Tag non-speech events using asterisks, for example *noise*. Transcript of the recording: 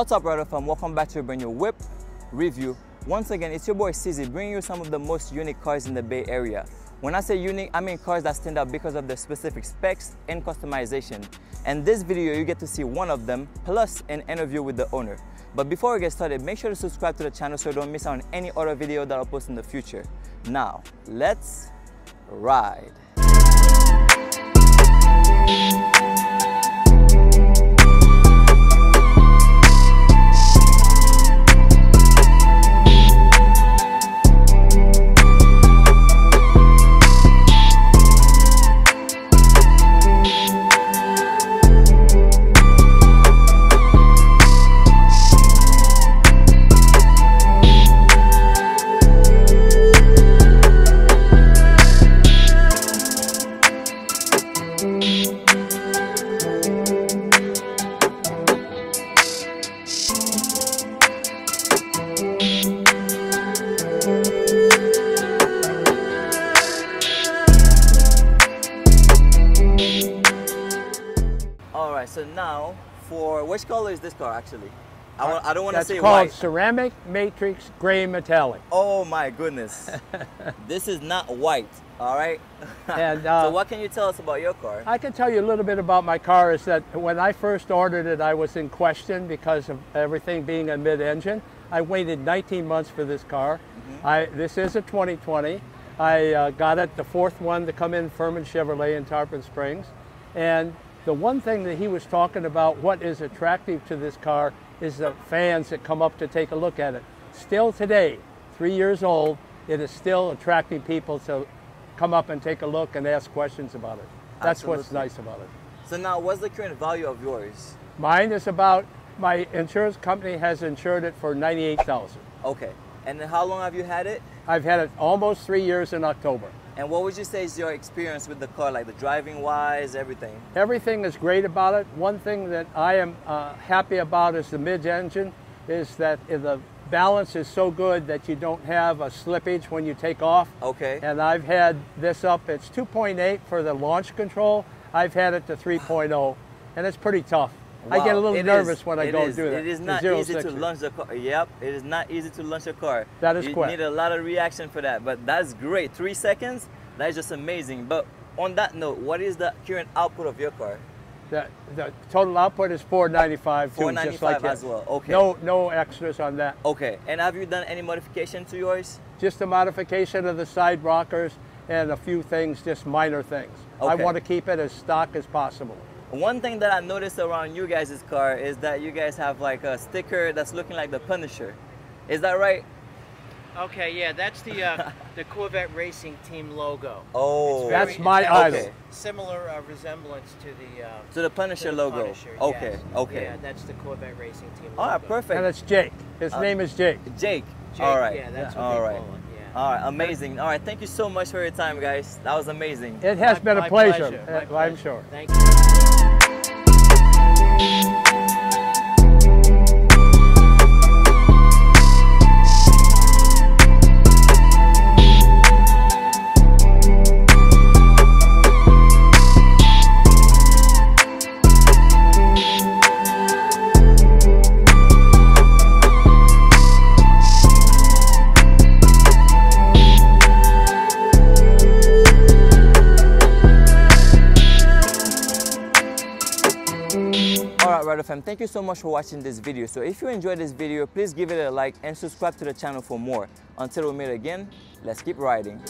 What's up, Rider fam? Welcome back to a brand new whip review. Once again, it's your boy CEEZY bringing you some of the most unique cars in the Bay Area. When I say unique, I mean cars that stand out because of their specific specs and customization. And this video, you get to see one of them, plus an interview with the owner. But before we get started, make sure to subscribe to the channel so you don't miss out on any other video that I'll post in the future. Now, let's ride. So now for which color is this car actually? I, I don't want to That's say called white. ceramic matrix gray metallic. Oh my goodness. *laughs* this is not white, all right? And *laughs* so uh, what can you tell us about your car? I can tell you a little bit about my car is that when I first ordered it, I was in question because of everything being a mid-engine. I waited 19 months for this car. Mm-hmm. I, this is a 2020. I uh, got it, the fourth one to come in Ferman Chevrolet in Tarpon Springs. And the one thing that he was talking about, what is attractive to this car, is the fans that come up to take a look at it. Still today, three years old, it is still attracting people to come up and take a look and ask questions about it. That's what's nice about it. So now what's the current value of yours? Mine is about, my insurance company has insured it for 98000 Okay. And how long have you had it? I've had it almost three years in October. And what would you say is your experience with the car, like the driving wise, everything? Everything is great about it. One thing that I am uh, happy about is the mid-engine, is that the balance is so good that you don't have a slippage when you take off. Okay. And I've had this up, it's 2.8 for the launch control. I've had it to 3.0, and it's pretty tough. I get a little it nervous is- when I go is- do that. It is not easy to launch the car. Yep, it is not easy to launch a car. That is you correct. need a lot of reaction for that, but that's great. Three seconds, that is just amazing. But on that note, what is the current output of your car? The, the total output is 495 too, just 495 like as his. well, okay. No, no extras on that. Okay, and have you done any modification to yours? Just a modification of the side rockers and a few things, just minor things. Okay. I want to keep it as stock as possible. One thing that I noticed around you guys' car is that you guys have like a sticker that's looking like the Punisher. Is that right? Okay, yeah, that's the uh, *laughs* the Corvette Racing Team logo. Oh, It's That's my idol. Okay. Similar uh, resemblance to the uh, to the Punisher to the logo. Punisher, okay, yes. okay. Yeah, that's the Corvette Racing Team logo. All right, perfect. And perfect. it's Jake. His Uh, name is Jake. Jake. Jake, All right. Yeah, that's what All they right. Call it. Yeah. All right, amazing. All right, thank you so much for your time, guys. That was amazing. It has My- been a pleasure, uh, I'm pleasure. sure. Thank you. Alright Rider fam, thank you so much for watching this video. So if you enjoyed this video, please give it a like and subscribe to the channel for more. Until we meet again, let's keep riding.